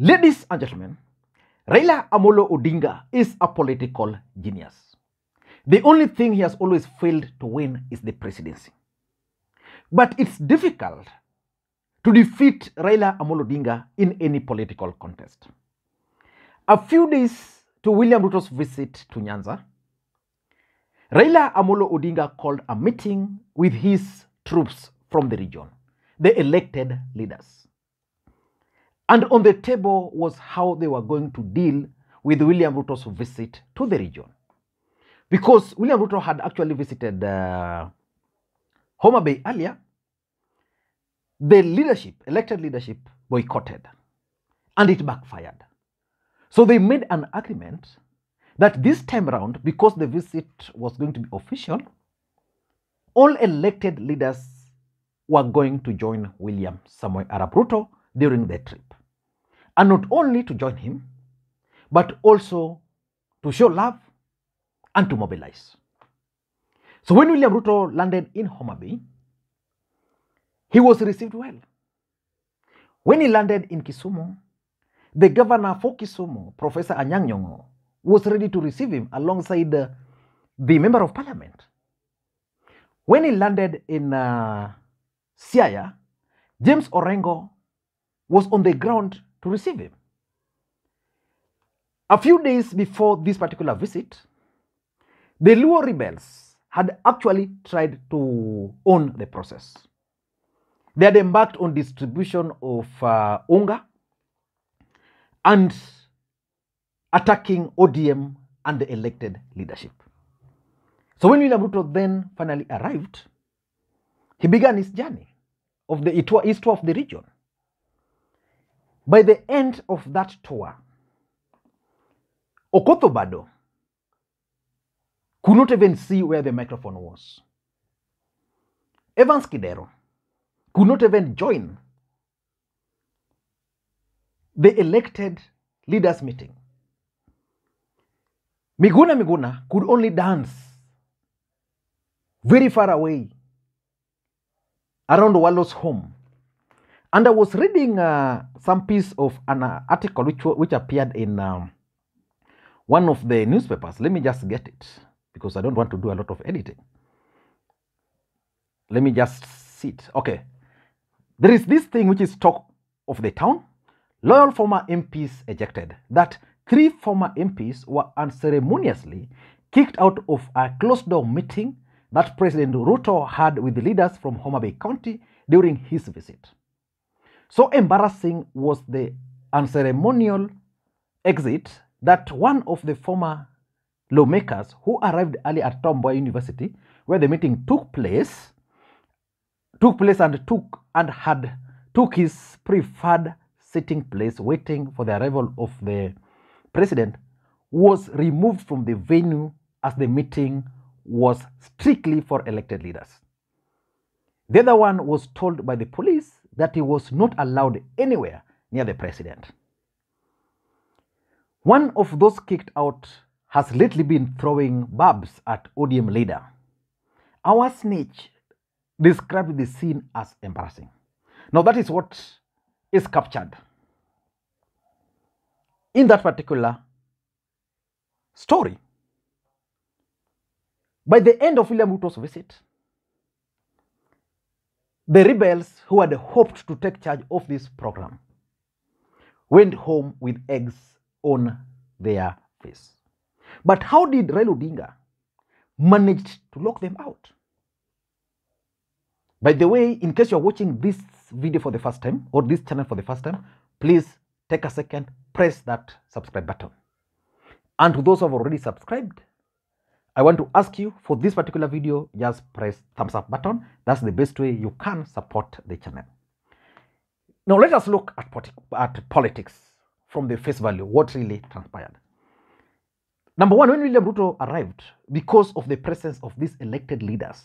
Ladies and gentlemen, Raila Amolo Odinga is a political genius. The only thing he has always failed to win is the presidency. But it's difficult to defeat Raila Amolo Odinga in any political contest. A few days to William Ruto's visit to Nyanza, Raila Amolo Odinga called a meeting with his troops from the region, the elected leaders. And on the table was how they were going to deal with William Ruto's visit to the region. Because William Ruto had actually visited uh, Homa Bay earlier, the leadership, elected leadership, boycotted and it backfired. So they made an agreement that this time around, because the visit was going to be official, all elected leaders were going to join William Samoei Arap Ruto during the trip. And not only to join him, but also to show love and to mobilize. So when William Ruto landed in Homa Bay, he was received well. When he landed in Kisumu, the governor for Kisumu, Professor Anyang' Nyong'o, was ready to receive him alongside uh, the member of parliament. When he landed in uh, Siaya, James Orengo was on the ground to receive him. A few days before this particular visit, the Luo rebels had actually tried to own the process. They had embarked on distribution of uh, unga and attacking ODM and the elected leadership. So when William Ruto then finally arrived, he began his journey of the east of the region. By the end of that tour, Okoth Obado could not even see where the microphone was. Evans Kidero could not even join the elected leaders meeting. Miguna Miguna could only dance very far away around Wallo's home. And I was reading uh, some piece of an uh, article which, which appeared in um, one of the newspapers. Let me just get it because I don't want to do a lot of editing. Let me just see it. Okay. There is this thing which is talk of the town. Loyal former MPs ejected. That three former MPs were unceremoniously kicked out of a closed door meeting that President Ruto had with leaders from Homa Bay County during his visit. So embarrassing was the unceremonial exit that one of the former lawmakers who arrived early at Tom Mboya University, where the meeting took place, took place and took and had took his preferred sitting place, waiting for the arrival of the president, was removed from the venue as the meeting was strictly for elected leaders. The other one was told by the police that he was not allowed anywhere near the president. One of those kicked out has lately been throwing barbs at ODM leader. Our snitch described the scene as embarrassing. Now, that is what is captured in that particular story. By the end of William Ruto's visit, the rebels who had hoped to take charge of this program went home with eggs on their face. But how did Raila Odinga manage to lock them out? By the way, in case you're watching this video for the first time or this channel for the first time, please take a second, press that subscribe button. And to those who have already subscribed, I want to ask you for this particular video, just press thumbs up button. That's the best way you can support the channel. Now let us look at, at politics from the face value, what really transpired. Number one, when William Ruto arrived, because of the presence of these elected leaders,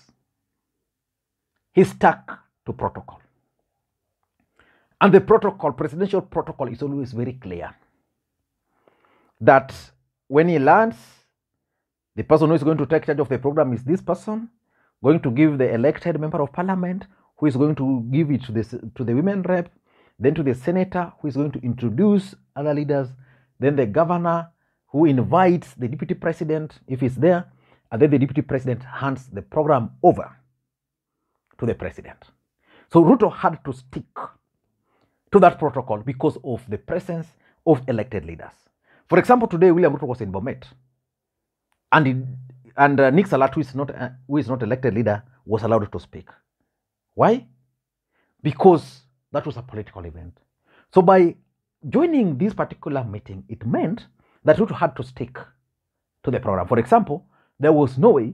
he stuck to protocol. And the protocol, presidential protocol, is always very clear that when he lands, the person who is going to take charge of the program is this person, going to give the elected member of parliament, who is going to give it to the, to the women rep, then to the senator who is going to introduce other leaders, then the governor who invites the deputy president if he's there, and then the deputy president hands the program over to the president. So Ruto had to stick to that protocol because of the presence of elected leaders. For example, today William Ruto was in Bomet, and and uh, Nick Salat, who is not uh, who is not elected leader, was allowed to speak. Why? Because that was a political event. So by joining this particular meeting, it meant that Ruto had to stick to the program. For example, there was no way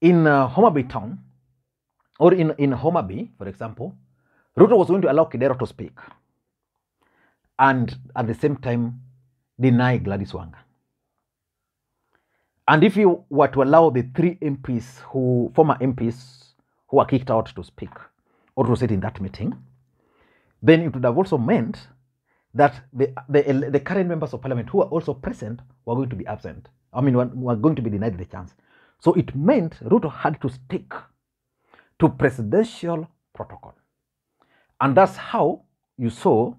in uh, Homa Bay town or in, in Homa Bay, for example, Ruto was going to allow Kidero to speak and at the same time deny Gladys Wanga. And if you were to allow the three MPs who, former MPs who were kicked out to speak or to sit in that meeting, then it would have also meant that the, the, the current members of parliament who are also present were going to be absent. I mean, were going to be denied the chance. So it meant Ruto had to stick to presidential protocol. And that's how you saw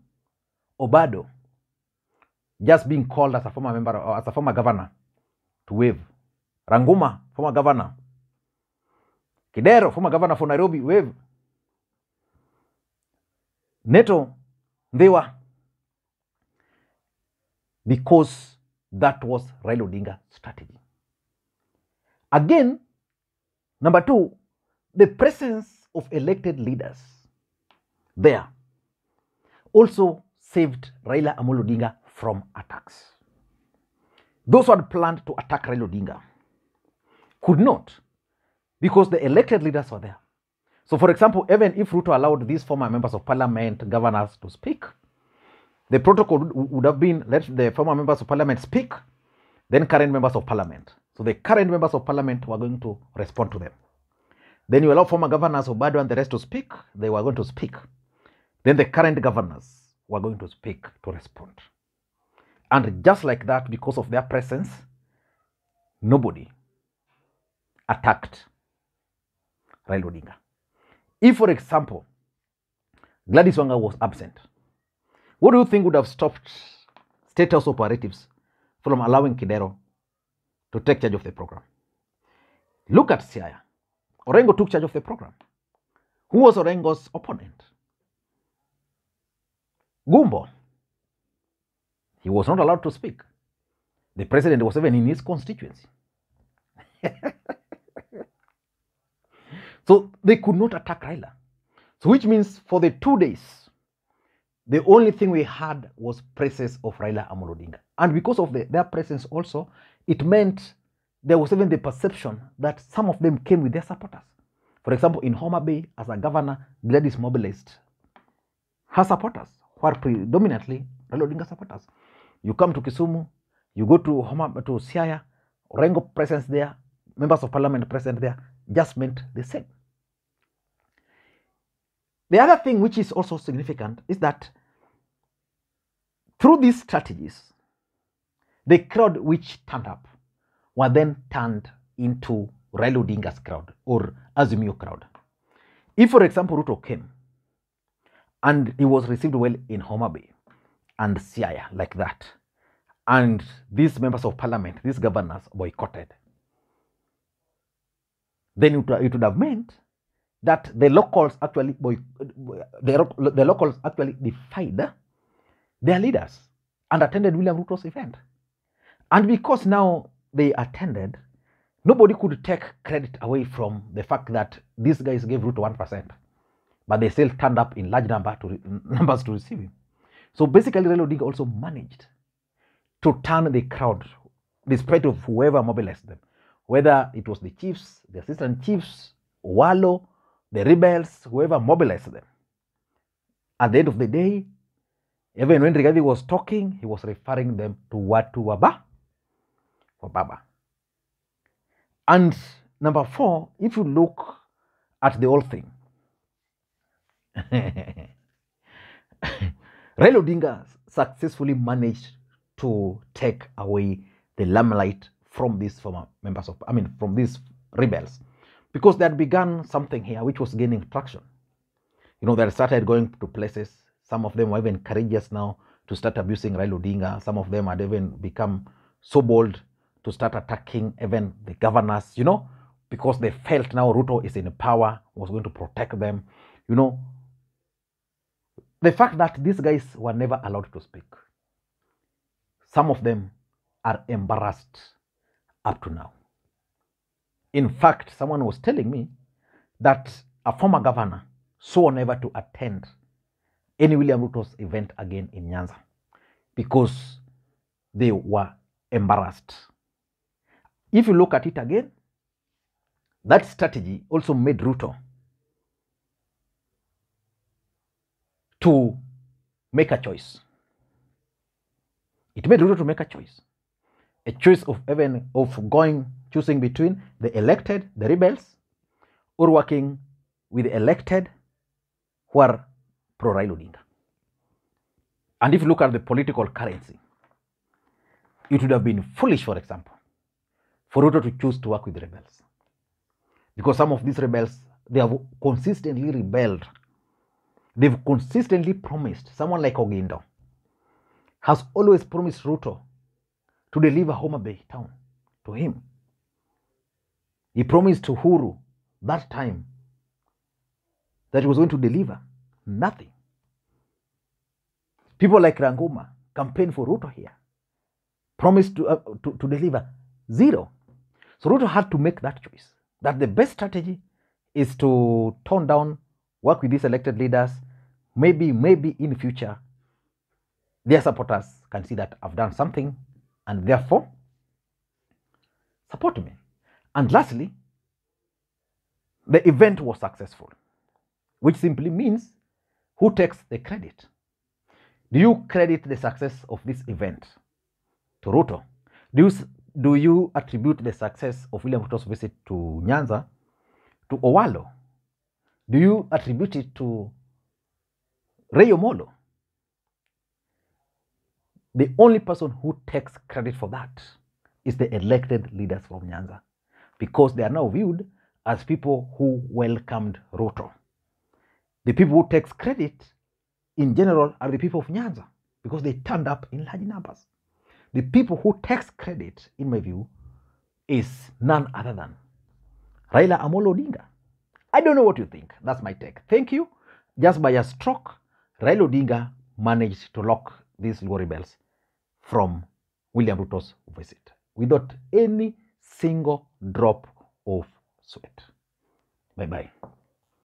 Obado just being called as a former member or as a former governor to wave. Ranguma, former governor. Kidero, former governor for Nairobi, wave. Neto, they were. Because that was Raila Odinga strategy. Again, number two, the presence of elected leaders there also saved Raila Amolo Odinga from attacks. Those who had planned to attack Raila Odinga could not because the elected leaders were there. So, for example, even if Ruto allowed these former members of parliament, governors to speak, the protocol would have been let the former members of parliament speak, then current members of parliament. So the current members of parliament were going to respond to them. Then you allow former governors of Obado and the rest to speak, they were going to speak. Then the current governors were going to speak to respond. And just like that, because of their presence, nobody attacked Raila Odinga. If, for example, Gladys Wanga was absent, what do you think would have stopped state house operatives from allowing Kidero to take charge of the program? Look at Siaya. Orengo took charge of the program. Who was Orengo's opponent? Gumbo. He was not allowed to speak. The president was even in his constituency. so they could not attack Raila. So which means for the two days, the only thing we had was presence of Raila Amolo Odinga. And because of the, their presence also, it meant there was even the perception that some of them came with their supporters. For example, in Homa Bay, as a governor, Gladys mobilized her supporters, who are predominantly Raila Odinga supporters. You come to Kisumu, you go to Homa to Siaya, Orengo presence there, members of parliament present there, just meant the same. The other thing which is also significant is that through these strategies, the crowd which turned up were then turned into Raila Odinga's crowd or Azimio crowd. If, for example, Ruto came and he was received well in Homa Bay and Siaya like that, and these members of parliament, these governors boycotted, then it, would have meant that the locals actually boy, the, the locals actually defied their leaders and attended William Ruto's event. And because now they attended, nobody could take credit away from the fact that these guys gave Ruto 1%, but they still turned up in large number to, numbers to receive him. So basically, Raila Odinga also managed to turn the crowd, despite of whoever mobilized them, whether it was the chiefs, the assistant chiefs, Wallo, the rebels, whoever mobilized them. At the end of the day, even when Rigathi was talking, he was referring them to Watu Waba for Baba. And number four, if you look at the whole thing, Raila Odinga successfully managed to take away the limelight from these former members of, I mean, from these rebels, because they had begun something here which was gaining traction. You know, they had started going to places. Some of them were even courageous now to start abusing Raila Odinga. Some of them had even become so bold to start attacking even the governors, you know, because they felt now Ruto is in power, was going to protect them. You know, the fact that these guys were never allowed to speak, some of them are embarrassed up to now. In fact, someone was telling me that a former governor swore never to attend any William Ruto's event again in Nyanza because they were embarrassed. If you look at it again, that strategy also made Ruto to make a choice. It made Ruto to make a choice. A choice of even of going choosing between the elected, the rebels, or working with the elected who are pro Raila Odinga. And if you look at the political currency, it would have been foolish, for example, for Ruto to choose to work with rebels. Because some of these rebels, they have consistently rebelled. They've consistently promised, someone like Ogindo has always promised Ruto to deliver Homa Bay town to him. He promised Uhuru that time that he was going to deliver nothing. People like Ranguma campaigned for Ruto here, promised to, uh, to, to deliver zero. So Ruto had to make that choice that the best strategy is to tone down, work with these elected leaders. Maybe, maybe in future, their supporters can see that I've done something and therefore support me. And lastly, the event was successful, which simply means who takes the credit? Do you credit the success of this event to Ruto? Do you, do you attribute the success of William Ruto's visit to Nyanza to Owalo? Do you attribute it to Ray Omolo? The only person who takes credit for that is the elected leaders from Nyanza because they are now viewed as people who welcomed Ruto. The people who takes credit in general are the people of Nyanza because they turned up in large numbers. The people who takes credit, in my view, is none other than Raila Amolo Odinga. I don't know what you think. That's my take. Thank you. Just by a stroke, Raila Odinga managed to lock these Luo rebels from William Ruto's visit without any single drop of sweat. Bye bye.